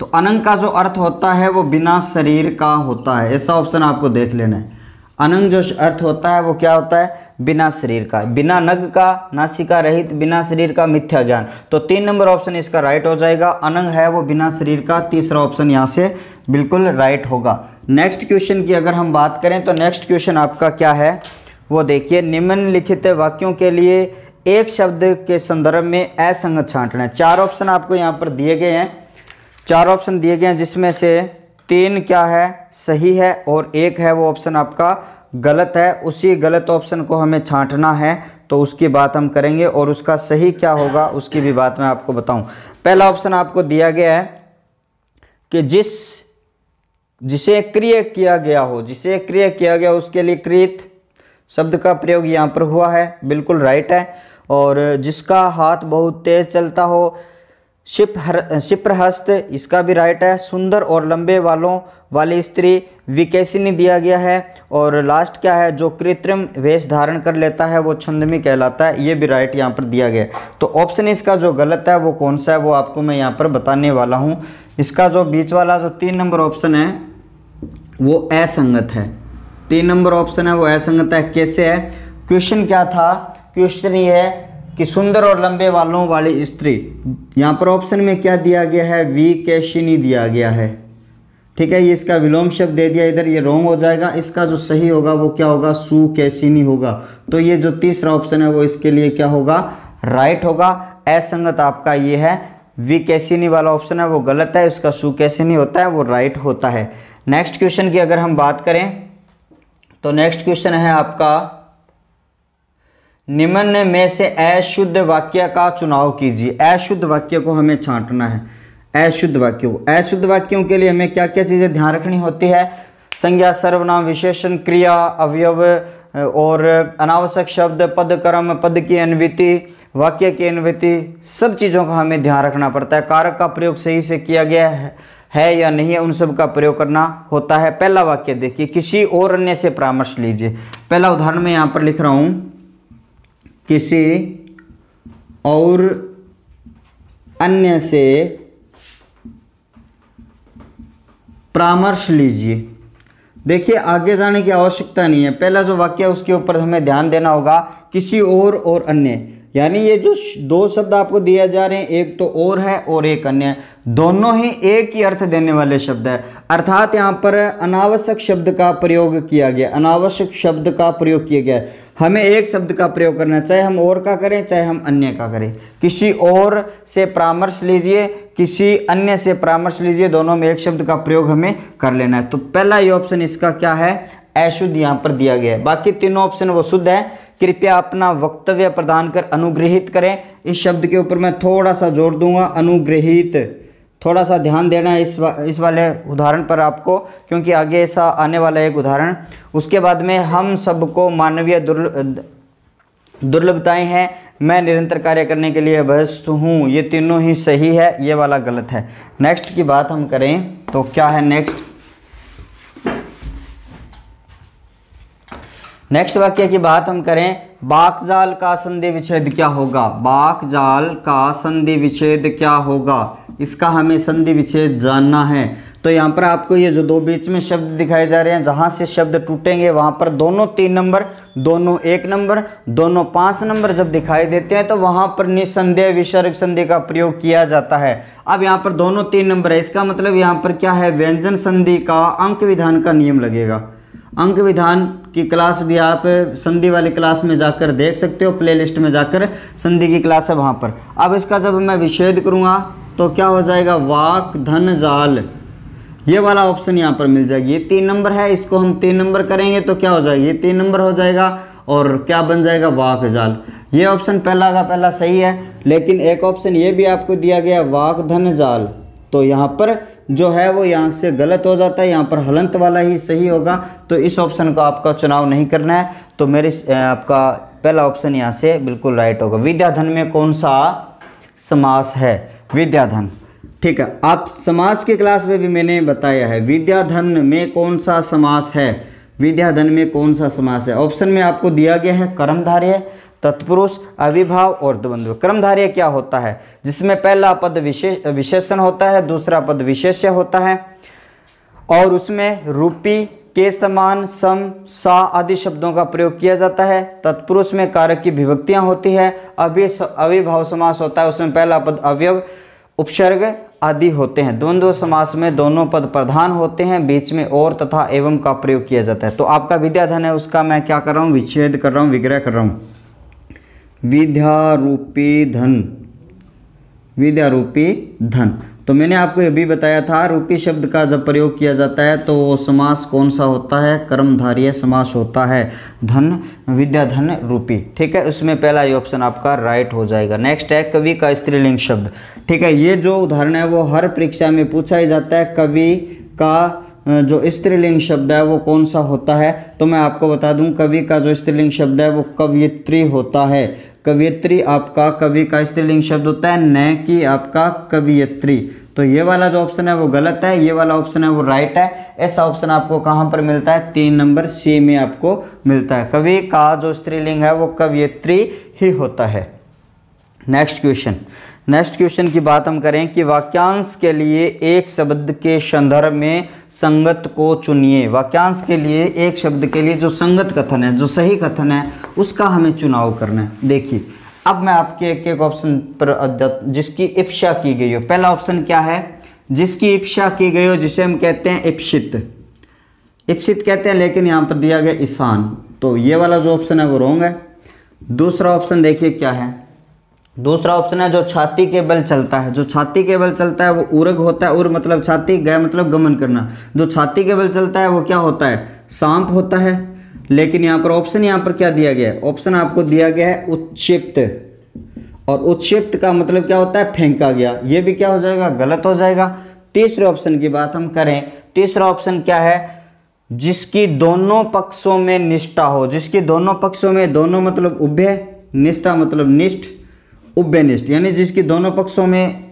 तो अनंग का जो अर्थ होता है, वो बिना शरीर का होता है। ऐसा ऑप्शन आपको देख लेना है। अनंग जो अर्थ होता है, वो क्या होता है? बिना शरीर का। बिना नग का, नासिका रहित, बिना शरीर का मिथ्या ज्ञान। तो तीन नंबर ऑप्शन इसका राइट हो जाएगा। अनंग है वो बिना शरीर का। तीसरा ऑप्शन यहाँ से बिल्कुल राइट होगा। नेक्स्ट क्वेश्चन की अगर हम बात करें तो नेक्स्ट क्वेश्चन आपका क्या है? वो देखिए, निम्नलिखित वाक्यों के लिए एक शब्द के संदर्भ में असंगत छांटना है। चार ऑप्शन आपको यहाँ पर दिए गए हैं। चार ऑप्शन दिए गए हैं जिसमें से तीन क्या है? सही है और एक है वो ऑप्शन आपका गलत है। उसी गलत ऑप्शन को हमें छांटना है तो उसकी बात हम करेंगे और उसका सही क्या होगा, उसकी भी बात मैं आपको बताऊँ। पहला ऑप्शन आपको दिया गया है कि जिस, जिसे क्रिय किया गया हो, जिसे क्रिय किया गया उसके लिए कृत शब्द का प्रयोग यहाँ पर हुआ है, बिल्कुल राइट है। और जिसका हाथ बहुत तेज चलता हो शिप हर शिप्रहस्त, इसका भी राइट है। सुंदर और लंबे वालों वाली स्त्री विकेसिनी दिया गया है। और लास्ट क्या है? जो कृत्रिम वेश धारण कर लेता है, वो छंदमी कहलाता है। ये भी राइट यहाँ पर दिया गया तो ऑप्शन इसका जो गलत है, वो कौन सा है, वो आपको मैं यहाँ पर बताने वाला हूँ। इसका जो बीच वाला, जो तीन नंबर ऑप्शन है, वो असंगत है। तीन नंबर ऑप्शन है, वो असंगत है। कैसे है? क्वेश्चन क्या था? क्वेश्चन ये है कि सुंदर और लंबे बालों वाली स्त्री, यहाँ पर ऑप्शन में क्या दिया गया है? वी कैशिनी दिया गया है। ठीक है, ये इसका विलोम शब्द दे दिया, इधर ये रोंग हो जाएगा। इसका जो सही होगा वो क्या होगा? सु कैसिनी होगा। तो ये जो तीसरा ऑप्शन है वो इसके लिए क्या होगा? राइट होगा। असंगत आपका ये है। वी कैसिनी वाला ऑप्शन है, वो गलत है, इसका सु कैसिनी होता है, वो राइट होता है। नेक्स्ट क्वेश्चन की अगर हम बात करें तो नेक्स्ट क्वेश्चन है आपका निम्न में से अशुद्ध वाक्य का चुनाव कीजिए। अशुद्ध वाक्य को हमें छांटना है। अशुद्ध वाक्यों को। अशुद्ध वाक्यों के लिए हमें क्या क्या चीज़ें ध्यान रखनी होती है? संज्ञा, सर्वनाम, विशेषण, क्रिया, अवयव, और अनावश्यक शब्द, पद, कर्म, पद की अनुवृत्ति, वाक्य की अनुवृत्ति, सब चीज़ों का हमें ध्यान रखना पड़ता है। कारक का प्रयोग सही से किया गया है है या नहीं है उन सब का प्रयोग करना होता है। पहला वाक्य देखिए, किसी और अन्य से परामर्श लीजिए। पहला उदाहरण मैं यहाँ पर लिख रहा हूँ। किसी और अन्य से परामर्श लीजिए। देखिए, आगे जाने की आवश्यकता नहीं है। पहला जो वाक्य है, उसके ऊपर हमें ध्यान देना होगा, किसी और और अन्य। यानी ये जो दो शब्द आपको दिए जा रहे हैं, एक तो और है और एक अन्य। दोनों ही एक ही अर्थ देने वाले शब्द है। अर्थात यहाँ पर अनावश्यक शब्द का प्रयोग किया गया, अनावश्यक शब्द का प्रयोग किया गया। हमें एक शब्द का प्रयोग करना चाहे हम और का करें, चाहे हम अन्य का करें। किसी और से परामर्श लीजिए, किसी अन्य से परामर्श लीजिए, दोनों में एक शब्द का प्रयोग हमें कर लेना है। तो पहला ये ऑप्शन इसका क्या है? अशुद्ध यहाँ पर दिया गया है। बाकी तीनों ऑप्शन वो शुद्ध है। कृपया अपना वक्तव्य प्रदान कर, अनुग्रहित करें। इस शब्द के ऊपर मैं थोड़ा सा ज़ोर दूँगा, अनुग्रहित। थोड़ा सा ध्यान देना है इस वा, इस वाले उदाहरण पर आपको क्योंकि आगे ऐसा आने वाला एक उदाहरण। उसके बाद में हम सबको मानवीय दुर्लभताएँ हैं। मैं निरंतर कार्य करने के लिए अभ्यस्त हूँ। ये तीनों ही सही है ये वाला गलत है। नेक्स्ट की बात हम करें तो क्या है नेक्स्ट नेक्स्ट वाक्य की बात हम करें बाकजाल का संधि विच्छेद क्या होगा? बाकजाल का संधि विच्छेद क्या होगा? इसका हमें संधि विच्छेद जानना है। तो यहाँ पर आपको ये जो दो बीच में शब्द दिखाए जा रहे हैं, जहाँ से शब्द टूटेंगे, वहाँ पर दोनों तीन नंबर, दोनों एक नंबर, दोनों पाँच नंबर जब दिखाई देते हैं तो वहाँ पर निसंदेह विसर्ग संधि का प्रयोग किया जाता है। अब यहाँ पर दोनों तीन नंबर है, इसका मतलब यहाँ पर क्या है? व्यंजन संधि का अंक विधान का नियम लगेगा। अंक विधान की क्लास भी आप संधि वाली क्लास में जाकर देख सकते हो, प्लेलिस्ट में जाकर संधि की क्लास है वहाँ पर। अब इसका जब मैं विच्छेद करूँगा तो क्या हो जाएगा? वाक, धन, जाल। ये वाला ऑप्शन यहाँ पर मिल जाएगी। ये तीन नंबर है, इसको हम तीन नंबर करेंगे तो क्या हो जाएगा? ये तीन नंबर हो जाएगा और क्या बन जाएगा? वाक, जाल। ये ऑप्शन पहला का पहला सही है, लेकिन एक ऑप्शन ये भी आपको दिया गया वाक, धन, जाल। तो यहाँ पर जो है वो यहाँ से गलत हो जाता है, यहाँ पर हलंत वाला ही सही होगा। तो इस ऑप्शन को आपका चुनाव नहीं करना है। तो मेरे आपका पहला ऑप्शन यहाँ से बिल्कुल राइट होगा। विद्याधन में कौन सा समास है? विद्याधन। ठीक है, आप समास के क्लास में भी मैंने बताया है, विद्याधन में कौन सा समास है? विद्याधन में कौन सा समास है? ऑप्शन में आपको दिया गया है कर्मधार्य, तत्पुरुष, अविभाव और द्वंद्व। क्रमधार्य क्या होता है? जिसमें पहला पद विशेष विशेषण होता है, दूसरा पद विशेष्य होता है, और उसमें रूपी के समान, सम, सा आदि शब्दों का प्रयोग किया जाता है। तत्पुरुष में कारक की विभक्तियाँ होती है। अभी अविभाव समास होता है। उसमें पहला पद अवयव, उपसर्ग आदि होते हैं। द्वंद्व समास में दोनों पद प्रधान होते हैं। बीच में और तथा एवं का प्रयोग किया जाता है। तो आपका विद्याधन है, उसका मैं क्या कर रहा हूँ? विच्छेद कर रहा हूँ, विग्रह कर रहा हूँ। विद्यारूपी धन। विद्यारूपी धन। तो मैंने आपको ये भी बताया था, रूपी शब्द का जब प्रयोग किया जाता है तो वो समास कौन सा होता है? कर्मधारीय समास होता है। धन, विद्या धन, रूपी। ठीक है, उसमें पहला ये ऑप्शन आपका राइट हो जाएगा। नेक्स्ट है, कवि का स्त्रीलिंग शब्द। ठीक है, ये जो उदाहरण है, वो हर परीक्षा में पूछा ही जाता है, कवि का जो स्त्रीलिंग शब्द है, वो कौन सा होता है? तो मैं आपको बता दूँ, कवि का जो स्त्रीलिंग शब्द है, वो कवियत्री होता है। कवियत्री आपका, कवि का स्त्रीलिंग शब्द होता है, न कि आपका कवियत्री। तो ये वाला जो ऑप्शन है, वो गलत है, ये वाला ऑप्शन है, वो राइट है। ऐसा ऑप्शन आपको कहाँ पर मिलता है? तीन नंबर सी में आपको मिलता है। कवि का जो स्त्रीलिंग है, वो कवियत्री ही होता है। नेक्स्ट क्वेश्चन नेक्स्ट क्वेश्चन की बात हम करें कि वाक्यांश के लिए एक शब्द के संदर्भ में संगत को चुनिए। वाक्यांश के लिए एक शब्द के लिए जो संगत कथन है, जो सही कथन है, उसका हमें चुनाव करना है। देखिए, अब मैं आपके एक एक ऑप्शन पर जिसकी इप्सा की गई हो। पहला ऑप्शन क्या है? जिसकी इप्सा की गई हो, जिसे हम कहते हैं इप्सित। इप्सित कहते हैं, लेकिन यहाँ पर दिया गया ईशान। तो ये वाला जो ऑप्शन है, वो रोंग है। दूसरा ऑप्शन देखिए क्या है। दूसरा ऑप्शन है जो छाती के बल चलता है। जो छाती के बल चलता है, वो उर्ग होता है। उर मतलब छाती गय मतलब गमन करना। जो छाती के बल चलता है, वो क्या होता है? सांप होता है। लेकिन यहाँ पर ऑप्शन यहाँ पर क्या दिया गया है? ऑप्शन आपको दिया गया है उत्क्षिप्त और उत्क्षिप्त का मतलब क्या होता है? फेंका गया। ये भी क्या हो जाएगा? गलत हो जाएगा। तीसरे ऑप्शन की बात हम करें, तीसरा ऑप्शन क्या है? जिसकी दोनों पक्षों में निष्ठा हो। जिसकी दोनों पक्षों में दोनों मतलब उभ्य, निष्ठा मतलब निष्ठ। उभ्य निष्ठ यानी जिसकी दोनों पक्षों में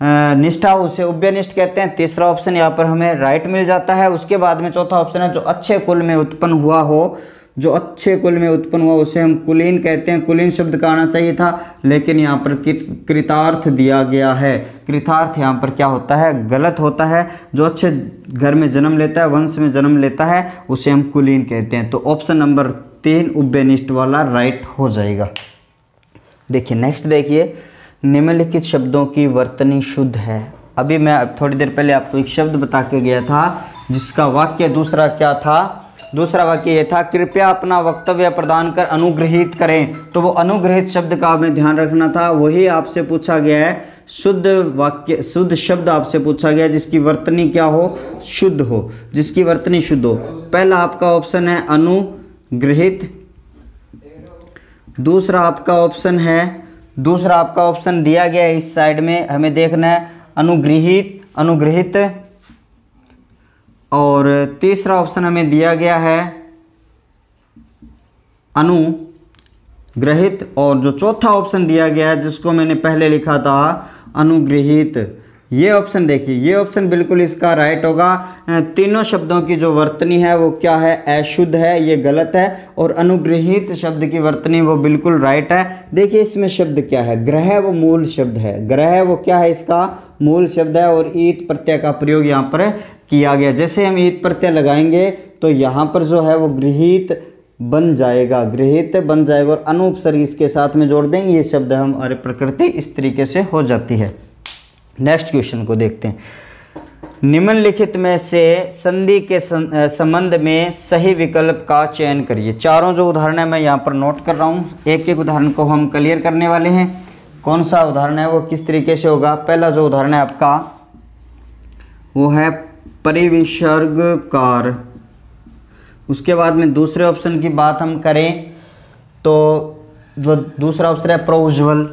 निष्ठा, उसे उभ्यनिष्ठ कहते हैं। तीसरा ऑप्शन यहाँ पर हमें राइट मिल जाता है। उसके बाद में चौथा ऑप्शन है, जो अच्छे कुल में उत्पन्न हुआ हो, जो अच्छे कुल में उत्पन्न हुआ, उसे हम कुलीन कहते हैं। कुलीन शब्द का आना चाहिए था, लेकिन यहाँ पर कृतार्थ दिया गया है। कृतार्थ यहाँ पर क्या होता है? गलत होता है। जो अच्छे घर में जन्म लेता है, वंश में जन्म लेता है, उसे हम कुलीन कहते हैं। तो ऑप्शन नंबर तीन, उभ्यनिष्ठ वाला राइट हो जाएगा। देखिए नेक्स्ट देखिए, निम्नलिखित शब्दों की वर्तनी शुद्ध है। अभी मैं थोड़ी देर पहले आपको एक शब्द बता के गया था, जिसका वाक्य दूसरा क्या था? दूसरा वाक्य ये था, कृपया अपना वक्तव्य प्रदान कर, अनुग्रहित करें। तो वो अनुग्रहित शब्द का हमें ध्यान रखना था। वही आपसे पूछा गया है, शुद्ध वाक्य, शुद्ध शब्द आपसे पूछा गया जिसकी वर्तनी क्या हो? शुद्ध हो। जिसकी वर्तनी शुद्ध हो। पहला आपका ऑप्शन है, अनुग्रहित। दूसरा आपका ऑप्शन है, दूसरा आपका ऑप्शन दिया गया है इस साइड में, हमें देखना है अनुग्रहित अनुग्रहित। और तीसरा ऑप्शन हमें दिया गया है अनुग्रहित, और जो चौथा ऑप्शन दिया गया है, जिसको मैंने पहले लिखा था, अनुग्रहित। ये ऑप्शन देखिए, ये ऑप्शन बिल्कुल इसका राइट होगा। तीनों शब्दों की जो वर्तनी है, वो क्या है? अशुद्ध है, ये गलत है। और अनुग्रहित शब्द की वर्तनी, वो बिल्कुल राइट है। देखिए, इसमें शब्द क्या है? ग्रह वो मूल शब्द है। ग्रह वो क्या है इसका? मूल शब्द है। और ईत प्रत्यय का प्रयोग यहाँ पर किया गया। जैसे हम ईत प्रत्यय लगाएँगे तो यहाँ पर जो है, वो गृहित बन जाएगा। गृहित बन जाएगा और अनुपसर्ग इसके साथ में जोड़ देंगे। ये शब्द हमारे प्रकृति, इस तरीके से हो जाती है। नेक्स्ट क्वेश्चन को देखते हैं। निम्नलिखित में से संधि के संबंध में सही विकल्प का चयन करिए। चारों जो उदाहरण है, मैं यहाँ पर नोट कर रहा हूँ। एक एक उदाहरण को हम क्लियर करने वाले हैं। कौन सा उदाहरण है, वो किस तरीके से होगा? पहला जो उदाहरण है आपका, वो है परिविसर्गकार उसके बाद में दूसरे ऑप्शन की बात हम करें तो जो दूसरा ऑप्शन है प्रोज्वल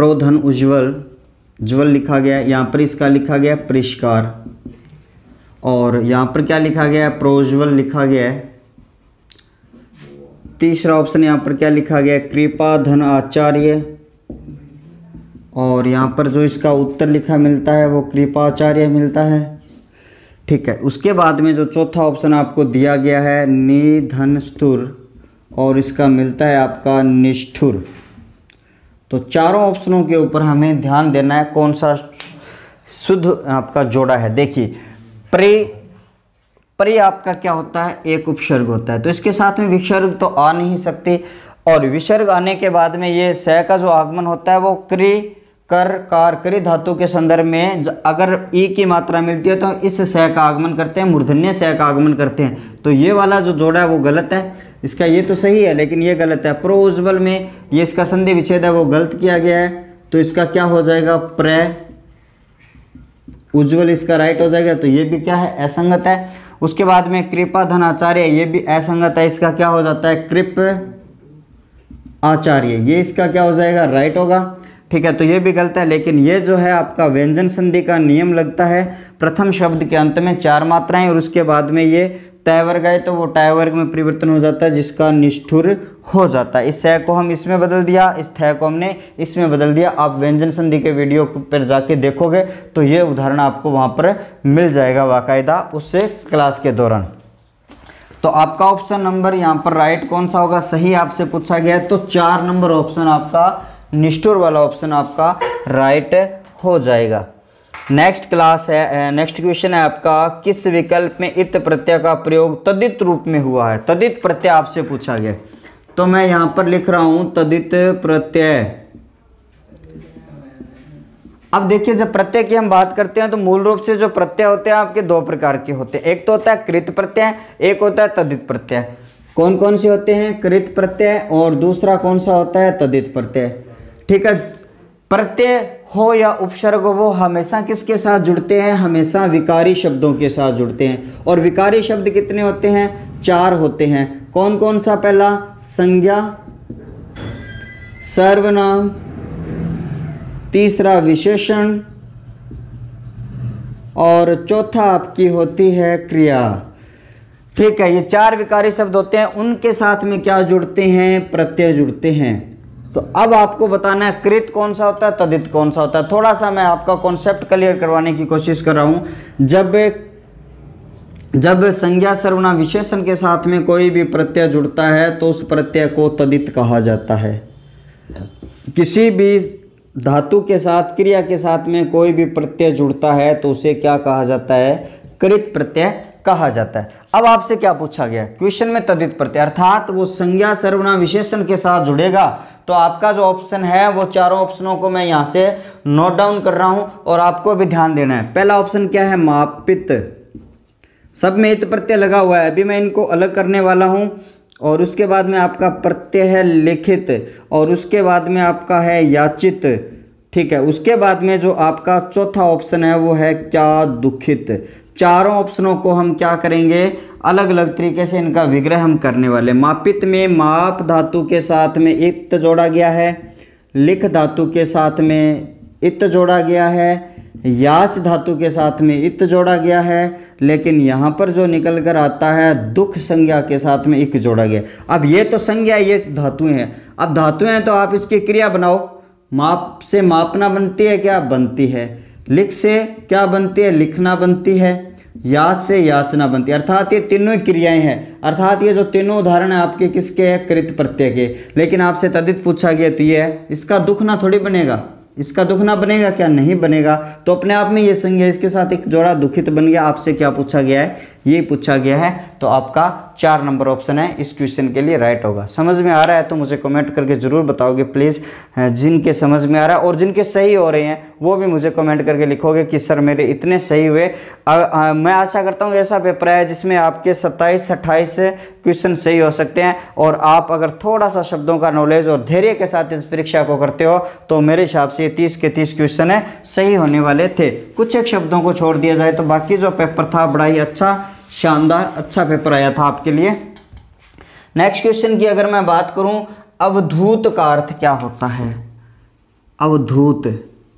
प्रोधन उज्ज्वल, ज्वल लिखा गया, यहाँ पर इसका लिखा गया परिष्कार। और यहाँ पर क्या लिखा गया है? प्रोज्वल लिखा गया है। तीसरा ऑप्शन यहाँ पर क्या लिखा गया है? कृपा धन आचार्य। और यहाँ पर जो इसका उत्तर लिखा मिलता है, वो कृपाचार्य मिलता है। ठीक है, उसके बाद में जो चौथा ऑप्शन आपको दिया गया है निधन स्तुर और इसका मिलता है आपका निष्ठुर। तो चारों ऑप्शनों के ऊपर हमें ध्यान देना है कौन सा शुद्ध आपका जोड़ा है। देखिए, प्रे प्रे आपका क्या होता है? एक उपसर्ग होता है। तो इसके साथ में विसर्ग तो आ नहीं सकते। और विसर्ग आने के बाद में ये सह का जो आगमन होता है वो क्रि कर कार करी धातु के संदर्भ में अगर ई की मात्रा मिलती है तो इस स का आगमन करते हैं, मूर्धन्य स का आगमन करते हैं। तो ये वाला जो जोड़ा है वो गलत है। इसका ये तो सही है, लेकिन ये गलत है। प्रो उज्ज्वल में ये इसका संधि विच्छेद है, वो गलत किया गया है। तो इसका क्या हो जाएगा? प्र उज्ज्वल इसका राइट हो जाएगा। तो ये भी क्या है? असंगत है। उसके बाद में कृपा धन आचार्य ये भी असंगत है। इसका क्या हो जाता है? कृप आचार्य। ये इसका क्या हो जाएगा? राइट होगा। ठीक है तो ये भी गलत है, लेकिन ये जो है आपका व्यंजन संधि का नियम लगता है। प्रथम शब्द के अंत में चार मात्राएँ और उसके बाद में ये तय वर्ग आए तो वो टाय वर्ग में परिवर्तन हो जाता है, जिसका निष्ठुर हो जाता है। इस सह को हम इसमें बदल दिया, इस थय को हमने इसमें बदल दिया। आप व्यंजन संधि के वीडियो पर जाके देखोगे तो ये उदाहरण आपको वहाँ पर मिल जाएगा बाकायदा उससे क्लास के दौरान। तो आपका ऑप्शन नंबर यहाँ पर राइट कौन सा होगा? सही आपसे पूछा गया है तो चार नंबर ऑप्शन आपका निष्ठुर वाला ऑप्शन आपका राइट हो जाएगा। नेक्स्ट क्लास है नेक्स्ट क्वेश्चन है आपका, किस विकल्प में इत प्रत्यय का प्रयोग तदित रूप में हुआ है? तदित प्रत्यय आपसे पूछा गया। तो मैं यहाँ पर लिख रहा हूँ, तदित प्रत्यय। अब देखिए, जब प्रत्यय की हम बात करते हैं तो मूल रूप से जो प्रत्यय होते हैं, आपके दो प्रकार के होते हैं। एक तो होता है कृत प्रत्यय, एक होता है तदित प्रत्यय। कौन कौन से होते हैं? कृत प्रत्यय और दूसरा कौन सा होता है? तदित प्रत्यय। ठीक है? प्रत्यय हो या उपसर्ग वो हमेशा किसके साथ जुड़ते हैं? हमेशा विकारी शब्दों के साथ जुड़ते हैं। और विकारी शब्द कितने होते हैं? चार होते हैं। कौन कौन सा पहला? संज्ञा। सर्वनाम। तीसरा विशेषण। और चौथा आपकी होती है क्रिया। ठीक है, ये चार विकारी शब्द होते हैं। उनके साथ में क्या जुड़ते हैं? प्रत्यय जुड़ते हैं। तो अब आपको बताना है, कृत कौन सा होता है, तदित कौन सा होता है। थोड़ा सा मैं आपका कॉन्सेप्ट क्लियर करवाने की कोशिश कर रहा हूँ। जब जब संज्ञा सर्वनाम विशेषण के साथ में कोई भी प्रत्यय जुड़ता है तो उस प्रत्यय को तदित कहा जाता है। किसी भी धातु के साथ, क्रिया के साथ में कोई भी प्रत्यय जुड़ता है तो उसे क्या कहा जाता है? कृत प्रत्यय कहा जाता है। अब आपसे क्या पूछा गया? क्वेश्चन में तदित प्रत्यय। अर्थात वो संज्ञा सर्वनाम विशेषण के साथ जुड़ेगा तो आपका जो ऑप्शन है, वो चारों ऑप्शनों को मैं यहाँ से नोट डाउन कर रहा हूँ और आपको भी ध्यान देना है। पहला ऑप्शन क्या है? मापित। सब में इत प्रत्यय लगा हुआ है। अभी मैं इनको अलग करने वाला हूँ और उसके बाद में आपका प्रत्यय है लिखित और उसके बाद में आपका है याचित। ठीक है, उसके बाद में जो आपका चौथा ऑप्शन है, वो है क्या दुखित। चारों ऑप्शनों को हम क्या करेंगे? अलग अलग तरीके से इनका विग्रह हम करने वाले मापित में माप धातु के साथ में इत जोड़ा गया है। लिख धातु के साथ में इत जोड़ा गया है। याच धातु के साथ में इत जोड़ा गया है। लेकिन यहाँ पर जो निकल कर आता है, दुख संज्ञा के साथ में इक जोड़ा गया। अब ये तो संज्ञा, ये धातुएँ हैं। अब धातुएँ हैं तो आप इसकी क्रिया बनाओ। माप से मापना बनती है, क्या बनती है? लिख से क्या बनती है? लिखना बनती है। याद से याचना बनती अर्थात ये तीनों क्रियाएँ हैं। अर्थात ये जो तीनों उदाहरण है, आपके किसके है? कृत प्रत्यय के। लेकिन आपसे तदित पूछा गया तो ये है, इसका दुख ना थोड़ी बनेगा। इसका दुख ना बनेगा क्या? नहीं बनेगा। तो अपने आप में ये संज्ञा इसके साथ एक जोड़ा दुखित बन गया। आपसे क्या पूछा गया है? ये पूछा गया है। तो आपका चार नंबर ऑप्शन है इस क्वेश्चन के लिए राइट होगा। समझ में आ रहा है तो मुझे कमेंट करके ज़रूर बताओगे प्लीज़ जिनके समझ में आ रहा है और जिनके सही हो रहे हैं वो भी मुझे कमेंट करके लिखोगे कि सर मेरे इतने सही हुए। आ, आ, मैं आशा करता हूँ ऐसा पेपर है जिसमें आपके सत्ताईस अट्ठाईस क्वेश्चन सही हो सकते हैं और आप अगर थोड़ा सा शब्दों का नॉलेज और धैर्य के साथ इस परीक्षा को करते हो तो मेरे हिसाब से तीस के तीस क्वेश्चन है सही होने वाले थे। कुछ एक शब्दों को छोड़ दिया जाए तो बाकी जो पेपर था बड़ा ही अच्छा शानदार अच्छा पेपर आया था आपके लिए। नेक्स्ट क्वेश्चन की अगर मैं बात करूँ, अवधूत का अर्थ क्या होता है? अवधूत।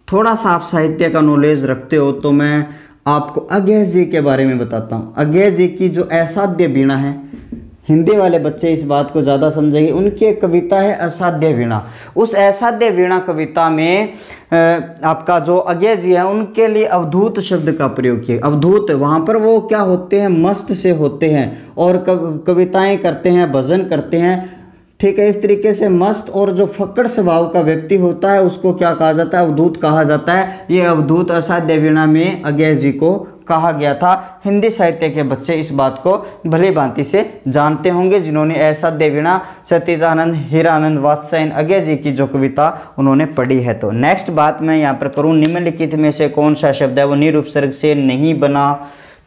थोड़ा सा आप साहित्य का नॉलेज रखते हो तो मैं आपको अज्ञ जी के बारे में बताता हूँ। अज्ञ जी की जो असाध्य बीणा है हिंदी वाले बच्चे इस बात को ज़्यादा समझेंगे। उनकी एक कविता है असाध्य वीणा। उस असाध्य वीणा कविता में आपका जो अज्ञ जी है, उनके लिए अवधूत शब्द का प्रयोग किया अवधूत, वहाँ पर वो क्या होते हैं? मस्त से होते हैं और कविताएँ करते हैं, भजन करते हैं। ठीक है, इस तरीके से मस्त और जो फक्कड़ स्वभाव का व्यक्ति होता है, उसको क्या कहा जाता है? अवधूत कहा जाता है। ये अवधूत असाध्य वीणा में अज्ञ जी को कहा गया था। हिंदी साहित्य के बच्चे इस बात को भली भांति से जानते होंगे, जिन्होंने ऐसा देवीणा, सतीदानंद, हीरानंद, वात्सायन, अज्ञ जी की जो कविता उन्होंने पढ़ी है। तो नेक्स्ट बात मैं यहाँ पर करूँ, निम्नलिखित में से कौन सा शब्द है, वो निरुपसर्ग से नहीं बना।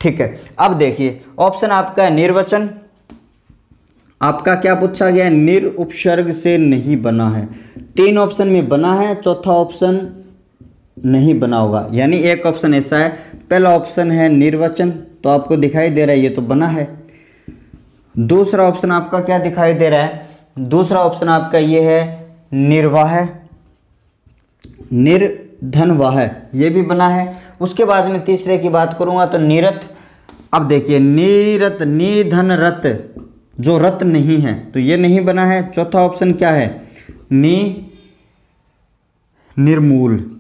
ठीक है, अब देखिए ऑप्शन आपका है निर्वचन। आपका क्या पूछा गया निर उपसर्ग से नहीं बना है। तीन ऑप्शन में बना है, चौथा ऑप्शन नहीं बना होगा। यानी एक ऑप्शन ऐसा है। पहला ऑप्शन है निर्वचन। तो आपको दिखाई दे रहा है, ये तो बना है। दूसरा ऑप्शन आपका क्या दिखाई दे रहा है? दूसरा ऑप्शन आपका ये है निर्वाह। निर्धनवाह, ये भी बना है। उसके बाद में तीसरे की बात करूँगा तो निरत। अब देखिए, नीरत, निधन रत, जो रत नहीं है तो ये नहीं बना है। चौथा ऑप्शन क्या है? नि निर्मूल।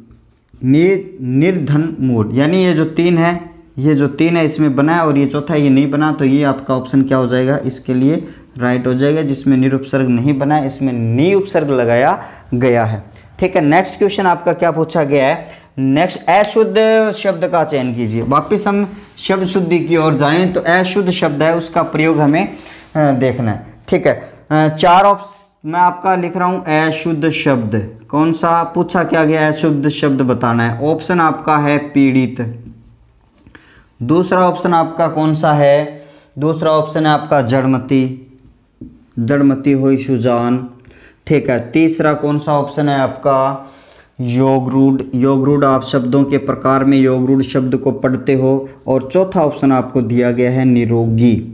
निर्धन मूल। यानी ये जो तीन है, ये जो तीन है, इसमें बना है और ये चौथा ये नहीं बना तो ये आपका ऑप्शन क्या हो जाएगा? इसके लिए राइट हो जाएगा, जिसमें निरुपसर्ग नहीं बना है इसमें नि उपसर्ग लगाया गया है। ठीक है नेक्स्ट क्वेश्चन आपका क्या पूछा गया है? नेक्स्ट अशुद्ध शब्द का चयन कीजिए। वापिस हम शब्द शुद्धि की ओर जाएँ तो अशुद्ध शब्द है, उसका प्रयोग हमें देखना है। ठीक है चार ऑप्शन मैं आपका लिख रहा हूँ अशुद्ध शब्द। कौन सा? पूछा क्या गया? अशुद्ध शब्द बताना है। ऑप्शन आपका है पीड़ित। दूसरा ऑप्शन आपका कौन सा है? दूसरा ऑप्शन है आपका जड़मती। जड़मती हुई सुजान। ठीक है, तीसरा कौन सा ऑप्शन है आपका? योगरूढ़। योगरूढ़, आप शब्दों के प्रकार में योगरूढ़ शब्द को पढ़ते हो। और चौथा ऑप्शन आपको दिया गया है निरोगी।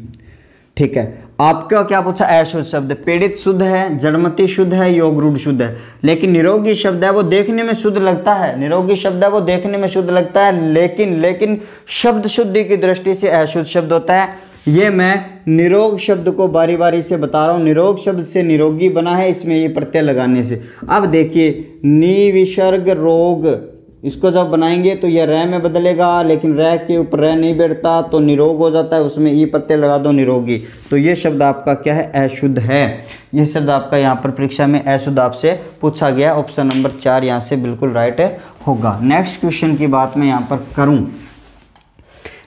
ठीक है आपका क्या पूछा? अशुद्ध शब्द, पीड़ित शुद्ध है जड़मती शुद्ध है, योग रूढ़ शुद्ध है। लेकिन निरोगी शब्द है, वो देखने में शुद्ध लगता है। निरोगी शब्द है, वो देखने में शुद्ध लगता है। लेकिन लेकिन शब्द शुद्धि की दृष्टि से अशुद्ध शब्द होता है। ये मैं निरोग शब्द को बारी बारी से बता रहा हूँ। निरोग शब्द से निरोगी बना है, इसमें ये प्रत्यय लगाने से। अब देखिए, निविसर्ग रोग इसको जब बनाएँगे तो यह रह में बदलेगा, लेकिन रह के ऊपर रह नहीं बैठता तो निरोग हो जाता है, उसमें ई प्रत्यय लगा दो निरोगी। तो ये शब्द आपका क्या है? अशुद्ध है। ये शब्द आपका यहाँ पर परीक्षा में अशुद्ध आपसे पूछा गया। ऑप्शन नंबर चार यहाँ से बिल्कुल राइट होगा। नेक्स्ट क्वेश्चन की बात मैं यहाँ पर करूँ।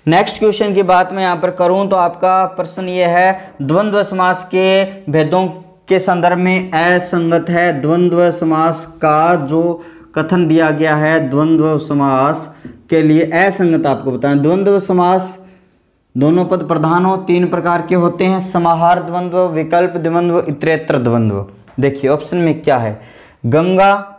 नेक्स्ट क्वेश्चन की बात मैं यहाँ पर करूँ तो आपका प्रश्न ये है, द्वंद्व समास के भेदों के संदर्भ में असंगत है। द्वंद्व समास का जो कथन दिया गया है द्वंद्व समास के लिए। असंगत आपको बताएँ। द्वंद्व समास दोनों पद प्रधान हो, तीन प्रकार के होते हैं। समाहार द्वंद्व, विकल्प द्वंद्व, इतरेत्र द्वंद्व। देखिए ऑप्शन में क्या है? गंगा,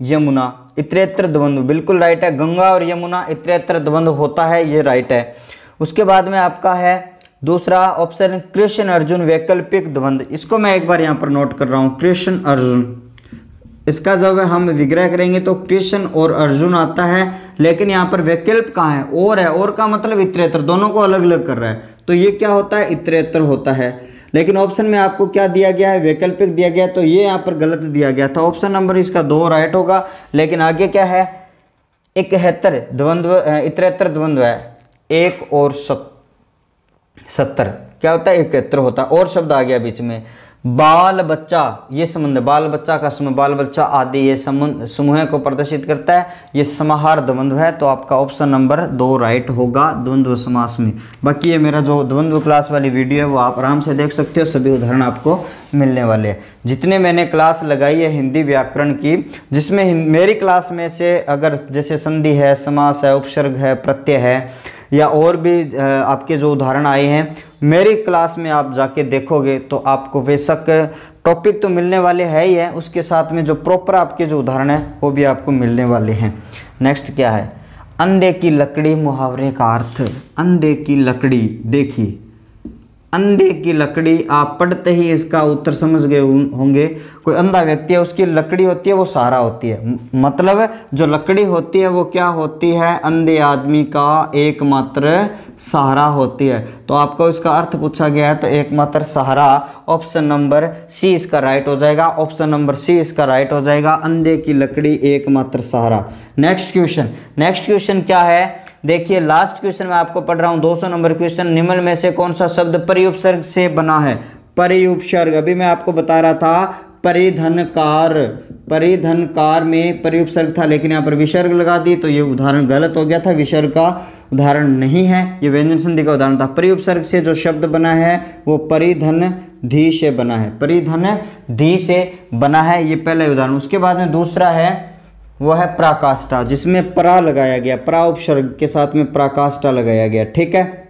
यमुना, इतरेत्र द्वंद्व। बिल्कुल राइट है। गंगा और यमुना, इतरेत्र द्वंद्व होता है, ये राइट है। उसके बाद में आपका है दूसरा ऑप्शन कृष्ण अर्जुन वैकल्पिक द्वंद्व। इसको मैं एक बार यहाँ पर नोट कर रहा हूँ। कृष्ण अर्जुन। इसका जब हम विग्रह करेंगे तो कृष्ण और अर्जुन आता है, लेकिन यहाँ पर वैकल्प कहाँ है? और है। और का मतलब इतरेतर। दोनों को अलग अलग कर रहा है। तो ये क्या होता है? इतरेतर होता है। लेकिन ऑप्शन में आपको क्या दिया गया है? वैकल्पिक दिया गया तो ये यहाँ पर गलत दिया गया था। ऑप्शन नंबर इसका दो राइट होगा। लेकिन आगे क्या है? इकहत्तर द्वंद्व इतरेतर द्वंद्व है। एक और सत्तर। क्या होता है? इकहत्तर होता है। और शब्द आ गया बीच में। बाल बच्चा, ये संबंध, बाल बच्चा का समूह बाल बच्चा आदि, ये संबंध, समूह को प्रदर्शित करता है, ये समाहार द्वंद्व है तो आपका ऑप्शन नंबर दो राइट होगा द्वंद्व समास में। बाकी ये मेरा जो द्वंद्व क्लास वाली वीडियो है, वो आप आराम से देख सकते हो, सभी उदाहरण आपको मिलने वाले हैं। जितने मैंने क्लास लगाई है हिंदी व्याकरण की, जिसमें मेरी क्लास में से अगर जैसे संधि है, समास है, उपसर्ग है, प्रत्यय है या और भी आपके जो उदाहरण आए हैं, मेरी क्लास में आप जाके देखोगे तो आपको बेशक टॉपिक तो मिलने वाले है ही है। उसके साथ में जो प्रॉपर आपके जो उदाहरण है, वो भी आपको मिलने वाले हैं। नेक्स्ट क्या है? अंधे की लकड़ी, मुहावरे का अर्थ। अंधे की लकड़ी, देखिए। अंधे की लकड़ी आप पढ़ते ही इसका उत्तर समझ गए होंगे। कोई अंधा व्यक्ति है, उसकी लकड़ी होती है, वो सहारा होती है। मतलब जो लकड़ी होती है, वो क्या होती है? अंधे आदमी का एकमात्र सहारा होती है। तो आपको इसका अर्थ पूछा गया है तो एकमात्र सहारा ऑप्शन नंबर सी इसका राइट हो जाएगा। ऑप्शन नंबर सी इसका राइट हो जाएगा। अंधे की लकड़ी एकमात्र सहारा। नेक्स्ट क्वेश्चन नेक्स्ट क्वेश्चन क्या है? देखिए लास्ट क्वेश्चन मैं आपको पढ़ रहा हूँ। 200 नंबर क्वेश्चन निम्न में से कौन सा शब्द परिउपसर्ग से बना है? परिउपसर्ग। अभी मैं आपको बता रहा था, परिधनकार। परिधनकार में परिउपसर्ग था, लेकिन यहाँ पर विसर्ग लगा दी तो ये उदाहरण गलत हो गया था। विसर्ग का उदाहरण नहीं है, ये व्यंजन संधि का उदाहरण था। परिउपसर्ग से जो शब्द बना है, वो परिधन धी से बना है। परिधन धी से बना है, ये पहले उदाहरण। उसके बाद में दूसरा है वो है प्राकाष्ठा, जिसमें परा लगाया गया, प्रा उपसर्ग के साथ में प्राकाष्ठा लगाया गया, ठीक है?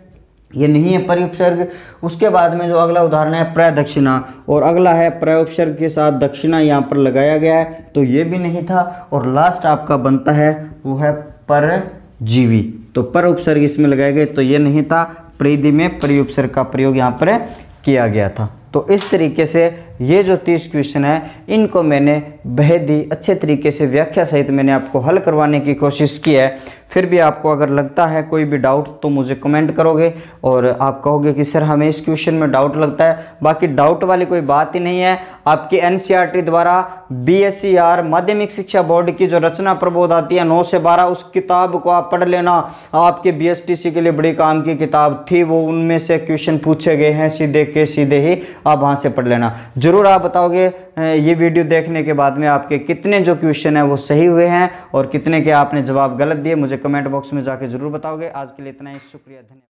ये नहीं है परि उपसर्ग उसके बाद में जो अगला उदाहरण है प्रदक्षिणा और अगला है प्रउपसर्ग के साथ दक्षिणा यहाँ पर लगाया गया है तो ये भी नहीं था, और लास्ट आपका बनता है, वो है परजीवी। तो पर उपसर्ग इसमें लगाया गया तो ये नहीं था, प्रीति में परि उपसर्ग का प्रयोग यहाँ पर किया गया था। तो इस तरीके से ये जो तीस क्वेश्चन है, इनको मैंने बेहद ही अच्छे तरीके से व्याख्या सहित मैंने आपको हल करवाने की कोशिश की है। फिर भी आपको अगर लगता है कोई भी डाउट तो मुझे कमेंट करोगे और आप कहोगे कि, सर, हमें इस क्वेश्चन में डाउट लगता है। बाकी डाउट वाली कोई बात ही नहीं है। आपकी एन e द्वारा बी माध्यमिक शिक्षा बोर्ड की जो रचना प्रबोध आती है, नौ से बारह, उस किताब को आप पढ़ लेना। आपके बीएसटीसी के लिए बड़ी काम की किताब थी, वो उनमें से क्वेश्चन पूछे गए हैं, सीधे के सीधे ही आप वहाँ से पढ़ लेना। ज़रूर आप बताओगे ये वीडियो देखने के बाद में आपके कितने जो क्वेश्चन हैं वो सही हुए हैं और कितने के आपने जवाब गलत दिए, मुझे कमेंट बॉक्स में जाके ज़रूर बताओगे। आज के लिए इतना ही, शुक्रिया, धन्यवाद।